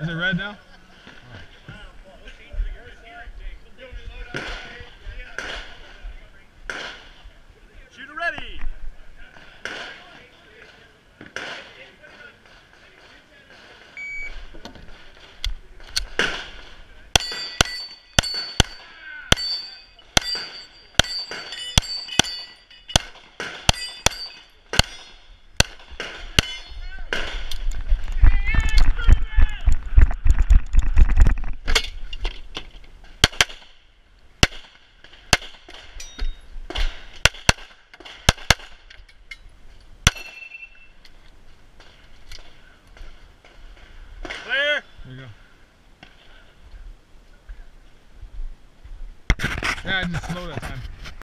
Is it red now? There you go. Yeah, I just slow that time.